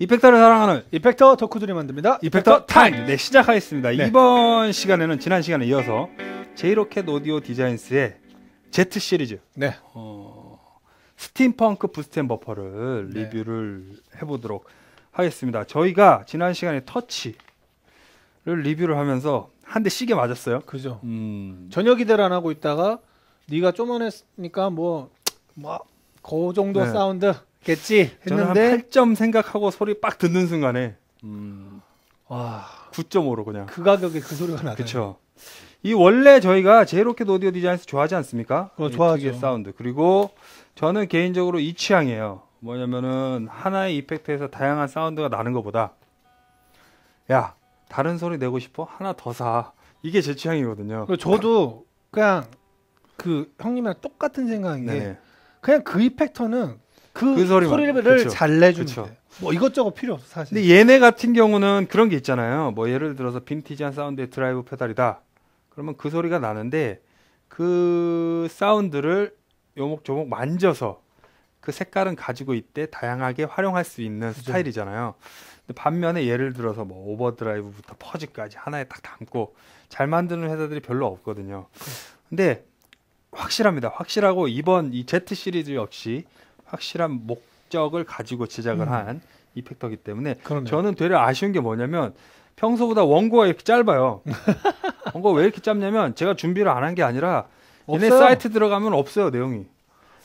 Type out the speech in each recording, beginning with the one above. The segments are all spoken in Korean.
이펙터를 사랑하는 이펙터 덕후들이 만듭니다. 이펙터 타임 네 시작하겠습니다. 네. 이번 시간에는 지난 시간에 이어서 J.Rockett Audio Designs의 Z 시리즈 네. 어, Steampunk Boost and Buffer를 네. 리뷰를 해보도록 하겠습니다. 저희가 지난 시간에 터치를 리뷰를 하면서 한 대 세게 맞았어요. 그죠. 음, 전혀 기대를 안 하고 있다가 네가 쪼만했으니까 뭐 뭐 그 정도 네. 사운드 겠지 저는 한 했는데 8점 생각하고 소리 빡 듣는 순간에 음, 와, 9.5로 그냥. 그 가격에 그 소리가 나요. 그렇죠. 이 원래 저희가 J.Rockett Audio Designs 좋아하지 않습니까? 어, 이 좋아하죠. 특유의 사운드. 그리고 저는 개인적으로 이 취향이에요. 뭐냐면은 하나의 이펙트에서 다양한 사운드가 나는 것보다 야 다른 소리 내고 싶어 하나 더 사. 이게 제 취향이거든요. 저도 그냥 그 형님이랑 똑같은 생각인 게 네. 그냥 그 이펙터는 그, 그 소리만. 소리를 그쵸. 잘 그쵸. 돼. 뭐 이것저것 필요 없어 사실. 근데 얘네 같은 경우는 그런 게 있잖아요. 뭐 예를 들어서 빈티지한 사운드의 드라이브 페달이다. 그러면 그 소리가 나는데 그 사운드를 요목조목 만져서 그 색깔은 가지고 있되 다양하게 활용할 수 있는 그죠. 스타일이잖아요. 근데 반면에 예를 들어서 뭐 오버드라이브부터 fuzz까지 하나에 딱 담고 잘 만드는 회사들이 별로 없거든요. 근데 확실합니다. 확실하고 이번 이 Z 시리즈 역시 확실한 목적을 가지고 제작을 음. 한 이펙터기 때문에 그럼요. 저는 되려 아쉬운 게 뭐냐면 평소보다 원고가 이렇게 짧아요. 원고가 왜 이렇게 짧냐면 제가 준비를 안 한 게 아니라 얘네 없어요. 사이트 들어가면 없어요 내용이.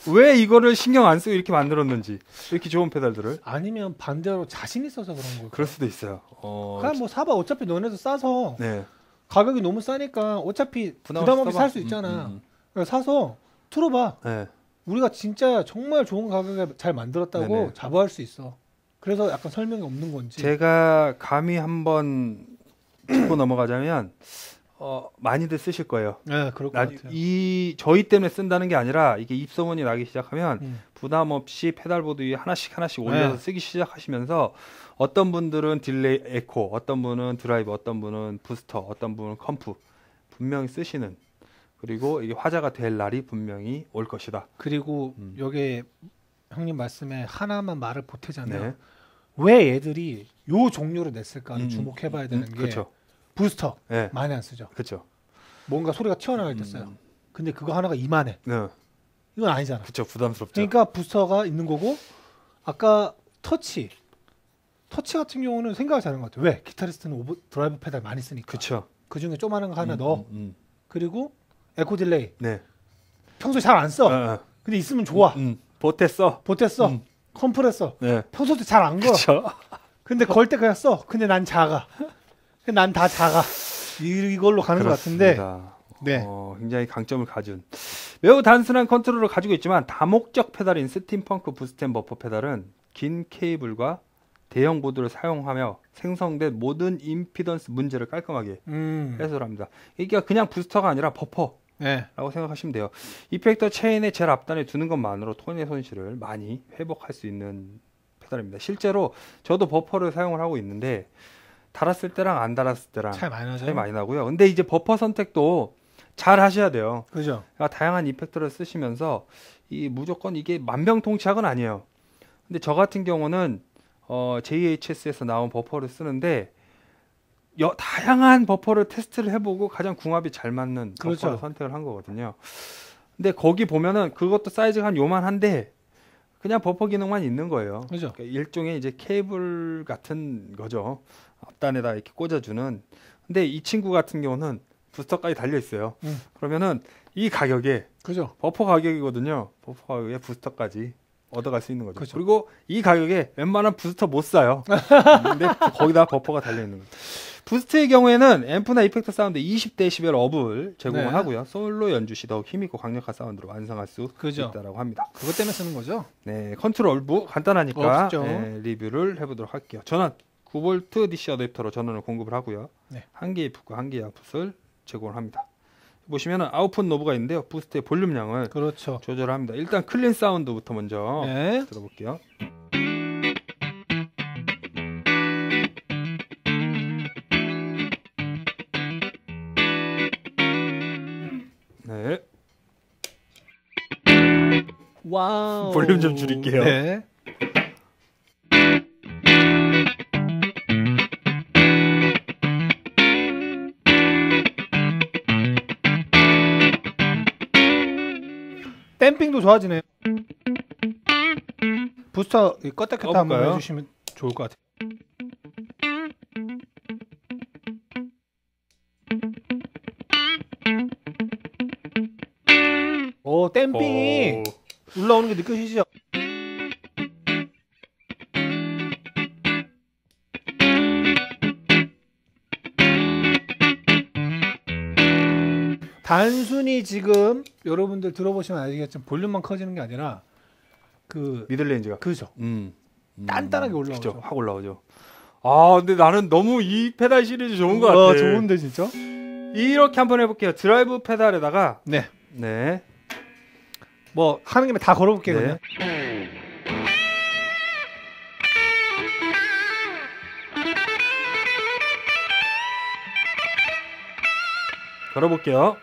왜 이거를 신경 안 쓰고 이렇게 만들었는지 이렇게 좋은 페달들을 아니면 반대로 자신 있어서 그런 거예요. 그럴 수도 있어요. 어, 그냥 뭐 사봐 어차피 너네도 싸서 네 가격이 너무 싸니까 어차피 부담, 없이. 살수 음, 있잖아. 음, 음. 그래서 사서 틀어봐. 네. 우리가 진짜 정말 좋은 가격에 잘 만들었다고 네네. 자부할 수 있어. 그래서 약간 설명이 없는 건지. 제가 감히 한번 짚고 넘어가자면 어, 많이들 쓰실 거예요. 네, 그럴 것 나, 같아요. 이 저희 때문에 쓴다는 게 아니라 이게 입소문이 나기 시작하면 음. 부담 없이 pedalboard 위에 하나씩 하나씩 올려서 네. 쓰기 시작하시면서 어떤 분들은 delay 에코, 어떤 분은 드라이브, 어떤 분은 부스터, 어떤 분은 comp 분명히 쓰시는 그리고 이게 화제가 될 날이 분명히 올 것이다. 그리고 음. 여기 형님 말씀에 하나만 말을 보태자면 네. 왜 얘들이 요 종류로 냈을까를 음, 주목해봐야 되는 음, 게 그렇죠. 부스터 네. 많이 안 쓰죠. 그렇죠. 뭔가 소리가 튀어나갈 때 써요. 음, 근데 그거 하나가 이만해. 네. 이건 아니잖아. 그렇죠. 부담스럽죠. 그러니까 부스터가 있는 거고 아까 터치 터치 같은 경우는 생각을 잘한 것 같아요. 왜 기타리스트는 오버, 드라이브 페달 많이 쓰니까. 그렇죠. 그 중에 조그마한 거 하나 음, 넣어. 음, 음. 그리고 에코 delay. 네. 평소에 잘 안 써. 어, 어. 근데 있으면 좋아. 음, 보탰어. 보탰어. 음. 컴프레서. 네. 평소에 잘 안 걸. 그렇죠. 근데 걸 때 그냥 써. 근데 난 작아. 난 다 작아. 이- 이걸로 가는 것 같은데. 네. 어, 굉장히 강점을 가진 매우 단순한 컨트롤을 가지고 있지만 다목적 페달인 Steampunk Boost and Buffer 페달은 긴 케이블과 대형 보드를 사용하며 생성된 모든 임피던스 문제를 깔끔하게 음. 해소합니다. 이게 그냥 부스터가 아니라 버퍼 라고 네. 생각하시면 돼요. 이펙터 체인의 제일 앞단에 두는 것만으로 톤의 손실을 많이 회복할 수 있는 페달입니다. 실제로 저도 버퍼를 사용을 하고 있는데 달았을 때랑 안 달았을 때랑 차이 많이 나죠. 차이 많이 나고요. 근데 이제 버퍼 선택도 잘 하셔야 돼요. 그죠. 그러니까 다양한 이펙터를 쓰시면서 이 무조건 이게 만병통치약은 아니에요. 근데 저 같은 경우는 어, JHS에서 나온 버퍼를 쓰는데 여, 다양한 버퍼를 테스트를 해보고 가장 궁합이 잘 맞는 그렇죠. 버퍼를 선택을 한 거거든요. 근데 거기 보면은 그것도 사이즈가 한 요만한데 그냥 버퍼 기능만 있는 거예요. 그죠. 그러니까 일종의 이제 케이블 같은 거죠. 앞단에다 이렇게 꽂아주는. 근데 이 친구 같은 경우는 부스터까지 달려 있어요. 음. 그러면은 이 가격에 그죠. 버퍼 가격이거든요. 버퍼 가격에 부스터까지 얻어갈 수 있는 거죠. 그죠. 그리고이 가격에 웬만한 부스터 못 사요. 근데 거기다 버퍼가 달려 있는 거죠. boost의 경우에는 앰프나 이펙터 사운드 20데시벨 up을 제공을 네. 하고요. 솔로 연주 시 더욱 힘있고 강력한 사운드로 완성할 수 그죠. 있다라고 합니다. 그것 때문에 쓰는 거죠. 네, 컨트롤 부 간단하니까 없죠. 네, 리뷰를 해보도록 할게요. 전원 9V DC 어댑터로 전원을 공급을 하고요. 네. 한 개의 인풋과 한 개의 아웃풋을 제공을 합니다. 보시면은 아웃풋 노브가 있는데요. boost의 볼륨량을 그렇죠. 조절합니다. 일단 clean 사운드부터 먼저 네. 들어볼게요. 네, wow. 볼륨 좀 줄일게요. 네. 댐핑도 좋아지네요. 부스터 이 껐다 켰다 한번? 해주시면 좋을 것 같아요. 오 댐핑이 오. 올라오는 게 느껴지죠? 단순히 지금 여러분들 들어보시면 아시겠지만 볼륨만 커지는 게 아니라 그 middle range가 그죠 음. 음. 단단하게 올라오죠. 그죠. 확 올라오죠. 아 근데 나는 너무 이 페달 시리즈 좋은 것 같아. 와, 좋은데 진짜? 이렇게 한번 해볼게요. 드라이브 페달에다가 네. 네. 뭐 하는 김에 다 걸어볼게요. 네. 걸어볼게요.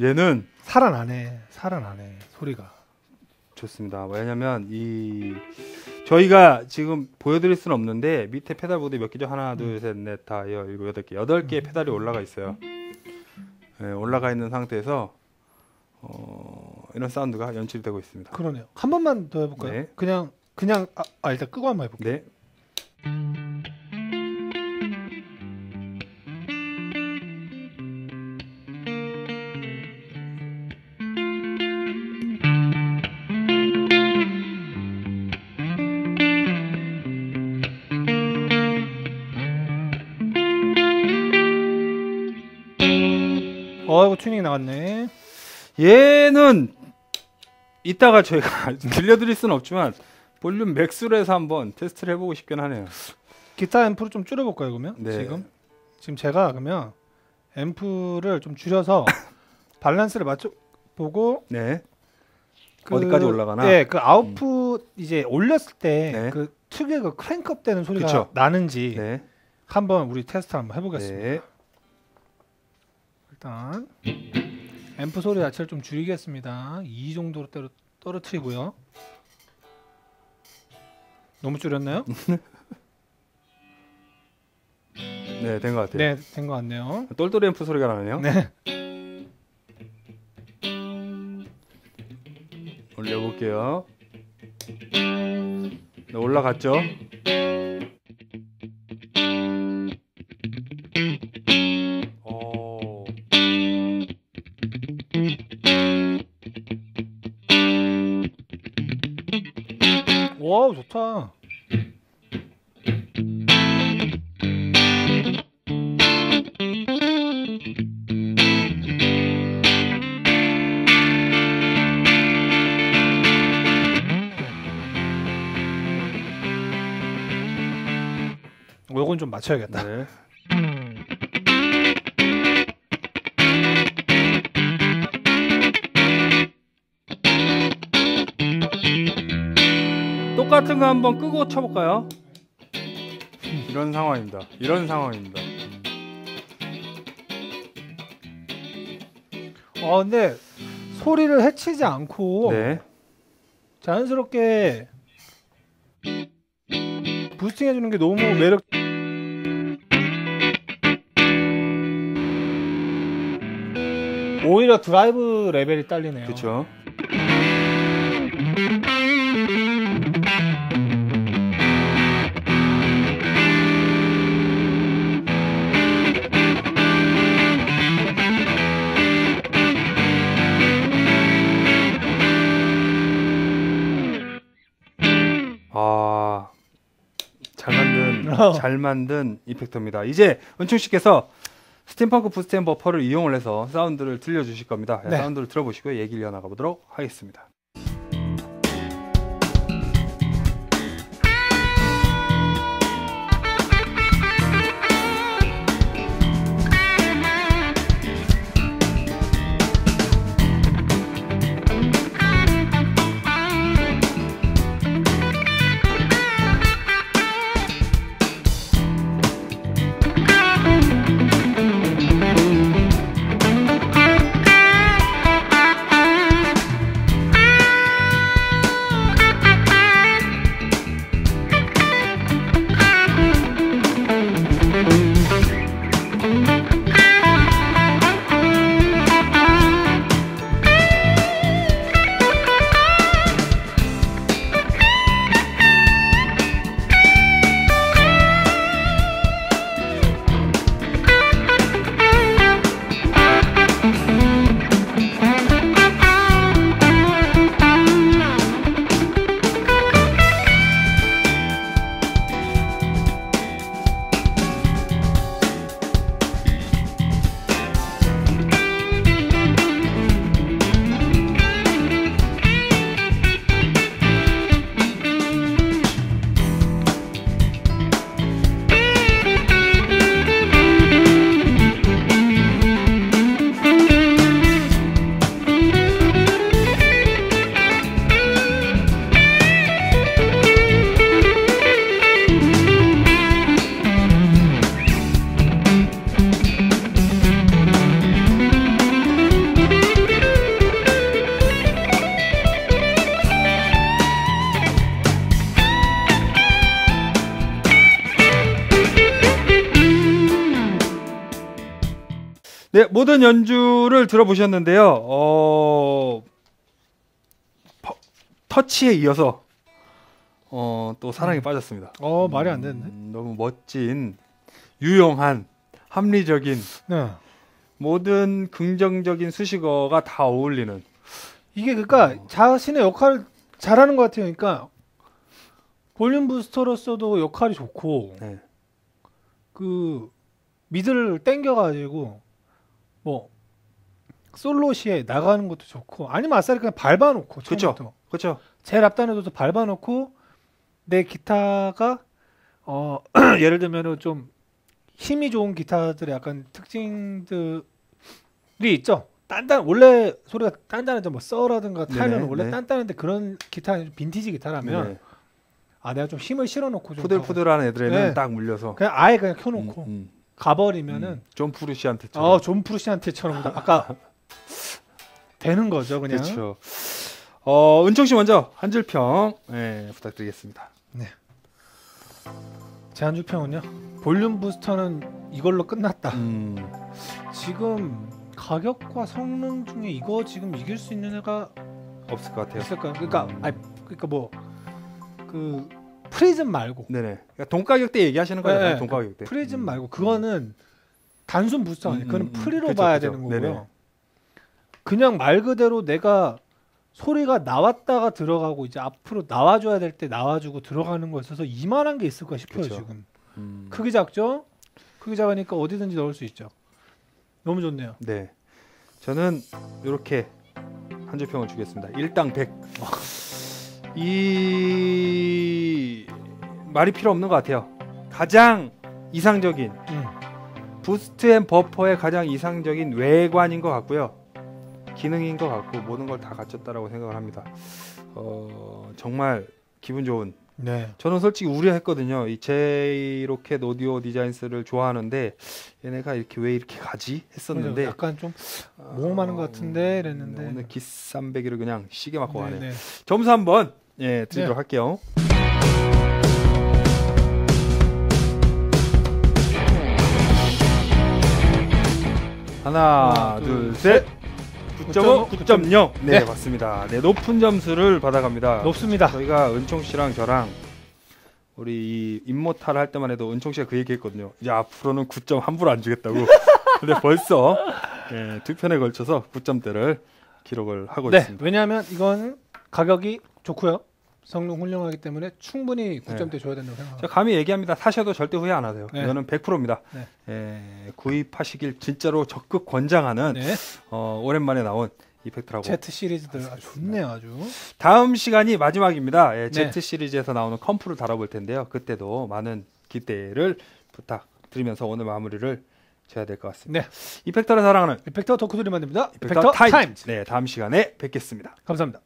얘는 살아나네. 살아나네. 소리가. 좋습니다. 왜냐면 이 저희가 지금 보여드릴 수는 없는데 밑에 pedalboard 몇 개죠? 하나, 둘, 셋, 넷, 다, 여, 일곱, 여덟 개, 여덟 개의 페달이 올라가 있어요. 네, 올라가 있는 상태에서 어, 이런 사운드가 연출이 되고 있습니다. 그러네요. 한 번만 더 해볼까요? 네. 그냥 그냥 아, 아, 일단 끄고 한번 해볼게요. 네. 어, 이거 튜닝 나왔네. 얘는 이따가 저희가 들려드릴 수는 없지만 볼륨 max로 해서 한번 테스트를 해보고 싶긴 하네요. 기타 앰프를 좀 줄여볼까요, 그러면? 네. 지금 지금 제가 그러면 앰프를 좀 줄여서 밸런스를 맞춰 보고 네. 어디까지 올라가나? 네, 그 아웃풋 이제 올렸을 때 네. 그 특유의 그 crank up 되는 소리가 그쵸. 나는지 네. 한번 우리 테스트 한번 해보겠습니다. 네. 일단 앰프 소리 자체를 좀 줄이겠습니다. 이 정도로 때려, 떨어뜨리고요. 너무 줄였나요? 네, 된 것 같아요. 네, 된 것 같네요. 똘똘이 앰프 소리가 나네요. 네. 올려볼게요. 네, 올라갔죠? 좋다. 요건 좀 맞춰야겠다. 네. 같은 거 한번 끄고 쳐볼까요? 이런 상황입니다. 이런 상황입니다. 어 근데 소리를 해치지 않고 네. 자연스럽게 부스팅 해주는 게 너무 매력. 오히려 드라이브 레벨이 딸리네요. 그렇죠. 잘 만든 이펙터입니다. 이제 은총 씨께서 스팀펑크 부스템 버퍼를 이용을 해서 사운드를 들려주실 겁니다. 네. 사운드를 들어보시고 얘기를 이어나가 보도록 하겠습니다. 모든 연주를 들어보셨는데요. 어, 퍼- 터치에 이어서 어, 또 사랑에 빠졌습니다. 어 말이 안 되는데. 음, 너무 멋진, 유용한, 합리적인 네. 모든 긍정적인 수식어가 다 어울리는 이게 그러니까 어. 자신의 역할을 잘하는 것 같아요. 그러니까 볼륨 부스터로서도 역할이 좋고 네. 그 미드를 땡겨가지고 뭐 솔로시에 나가는 것도 좋고 아니면 아싸리 그냥 밟아놓고. 처음부터 그렇죠. 제일 앞단에도 밟아놓고 내 기타가 어 예를 들면은 좀 힘이 좋은 기타들의 약간 특징들이 있죠. 단단 원래 소리가 단단하죠. 뭐 써라든가 네네, 원래 네. 단단한데 그런 기타 빈티지 기타라면 네. 아 내가 좀 힘을 실어놓고 좀 푸들푸들한 애들에는 네. 딱 물려서 그냥 아예 그냥 켜놓고 음, 음. 가버리면은 음, 존 프루시안테처럼 어, 존 프루시안테처럼 아까 되는 거죠, 그냥. 그렇죠. 어, 은총 씨 먼저 한 줄평 예, 부탁드리겠습니다. 제 한 줄 평은요. 볼륨 부스터는 이걸로 끝났다. 음, 지금 가격과 성능 중에 이거 지금 이길 수 있는 애가 없을 것 같아요. 있을까요? 그러니까 음. 아니 그러니까 뭐 그 프리즘 말고 네네. 그러니까 돈 가격대 얘기하시는 거잖아요. 네, 돈 가격대. 프리즘 음. 말고 그거는 단순 부스터 아니에요. 음, 그거는 음, 음. pre로 그쵸, 봐야 그쵸. 되는 거고요. 네네. 그냥 말 그대로 내가 소리가 나왔다가 들어가고 이제 앞으로 나와줘야 될 때 나와주고 들어가는 거 있어서 이만한 게 있을까 싶어요 그쵸. 지금. 음, 크기 작죠? 크기 작으니까 어디든지 넣을 수 있죠. 너무 좋네요. 네. 저는 이렇게 한줄 평을 주겠습니다. 일당 100. 이 말이 필요 없는 것 같아요. 가장 이상적인 음. boost and buffer의 가장 이상적인 외관인 것 같고요. 기능인 것 같고 모든 걸 다 갖췄다라고 생각을 합니다. 어, 정말 기분 좋은. 네. 저는 솔직히 우려했거든요. 이 제이로켓 오디오 디자인스를 좋아하는데 얘네가 이렇게 왜 이렇게 가지 했었는데 약간 좀 모험하는 것 같은데 이랬는데. 오늘 기쌈배기를 그냥 시계 맞고 가네. 네, 네. 점수 한번 예 드리도록 네. 할게요. 하나, 둘, 셋. 9.5, 9.0. 네, 네. 맞습니다. 네, 높은 점수를 받아갑니다. 높습니다. 저희가 은총 씨랑 저랑 우리 이 임모탈 할 때만 해도 은총 씨가 그 얘기했거든요. 이제 앞으로는 9점 함부로 안 주겠다고. 근데 벌써 예, 두 편에 걸쳐서 9점대를 기록을 하고 네. 있습니다. 왜냐하면 이건 가격이 좋고요. 성능 훌륭하기 때문에 충분히 네. 9점대 줘야 된다고 저 생각합니다. 감히 얘기합니다. 사셔도 절대 후회 안 하세요. 네. 이거는 100%입니다. 네. 예, 구입하시길 진짜로 적극 권장하는 네. 어, 오랜만에 나온 이펙트라고. Z 시리즈들 아주 좋네요, 아주. 다음 시간이 마지막입니다. 예, 네. Z 시리즈에서 나오는 comp를 다뤄볼 텐데요. 그때도 많은 기대를 부탁드리면서 오늘 마무리를 줘야 될 것 같습니다. 네. 이펙터를 사랑하는 이펙터 덕후들이 만듭니다. 이펙터, 이펙터 타임. 타임즈. 네, 다음 시간에 뵙겠습니다. 감사합니다.